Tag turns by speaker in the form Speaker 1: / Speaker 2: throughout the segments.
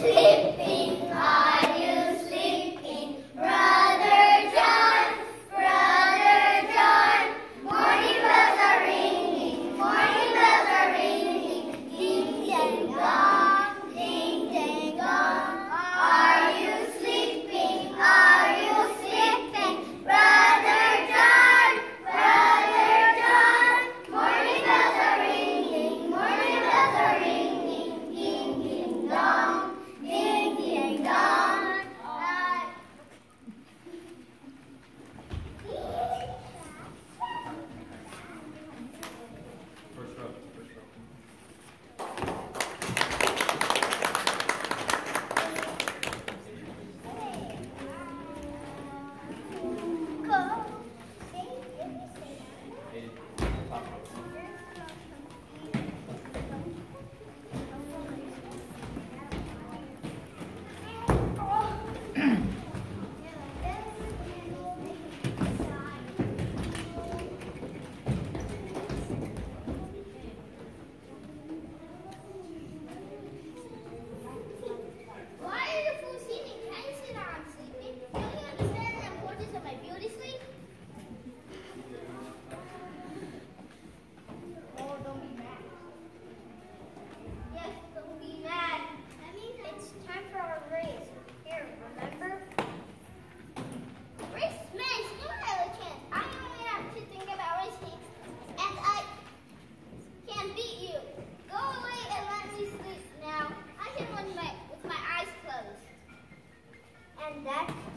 Speaker 1: Please.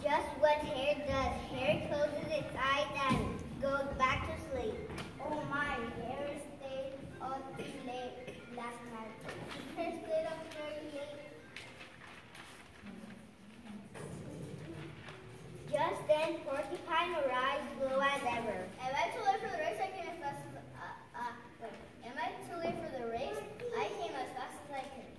Speaker 1: Just what hare does. Hare closes its eyes and goes back to sleep. Oh my, hare stayed up late last night. Hare stayed up very late. Just then, Porcupine arrived, blue as ever.
Speaker 2: Am I too late for the race? I came as fast as uh, uh, wait. Am I too late for the race? I came as fast as I could.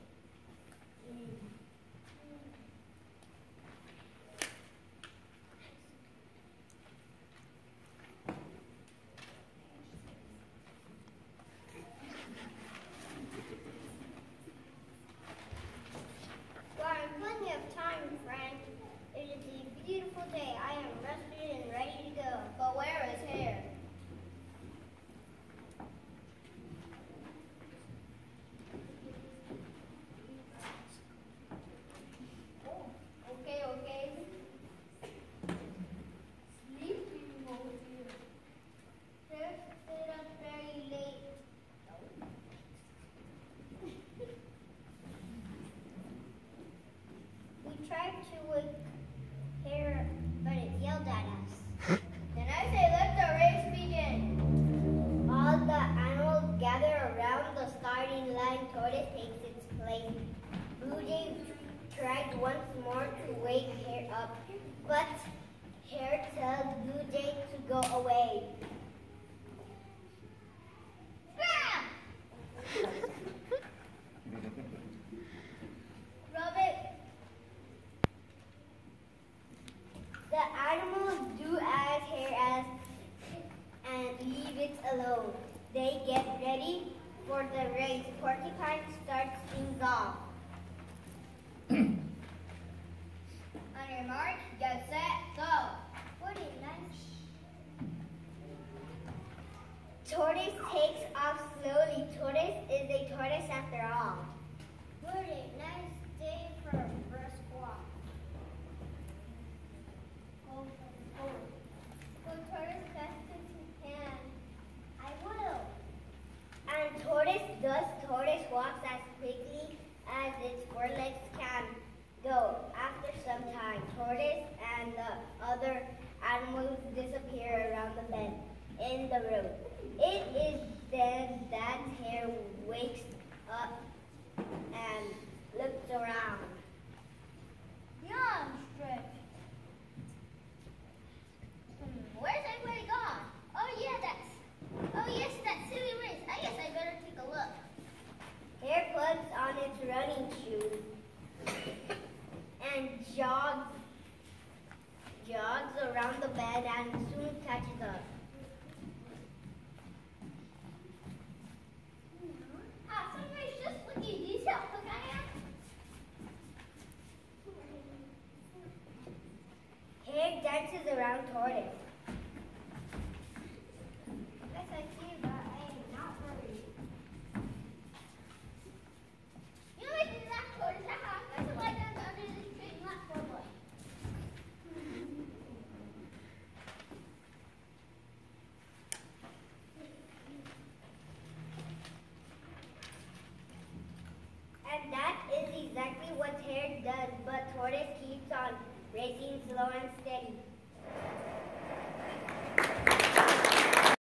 Speaker 1: You are in plenty of time, friend. It is a beautiful day. I am rested and ready to go.
Speaker 2: But where is hare? Oh, okay, okay. Sleepy mode here.
Speaker 1: Hare stayed up very late. We tried to wake hare, but it yelled at us.
Speaker 2: Then I say let the race begin.
Speaker 1: All the animals gather around the starting line. Tortoise takes its place. Blue Jay tried once more to wake Hare up, but Hare tells Blue Jay to go away. The animals do as and leave it alone. They get ready for the race. Porcupine starts things off.
Speaker 2: Mark, get set, go.
Speaker 1: What is nice? Tortoise takes off slowly. Tortoise is a tortoise after all. What a nice day for a brisk walk. Oh, oh. Will Tortoise best his hand? I will. And Tortoise does. Tortoise walks as quickly as its four legs can go. After some time, Tortoise and the other animals disappear around the bend in the road. It is then that Hare wakes up and looks around.
Speaker 2: Yawn stretch. Hmm, where's everybody gone? Oh yeah, that's. Oh yes, that silly race. I guess I better take a look.
Speaker 1: Hare puts on its running shoes and jogs jogs around the bed and soon catches up. racing slow and steady.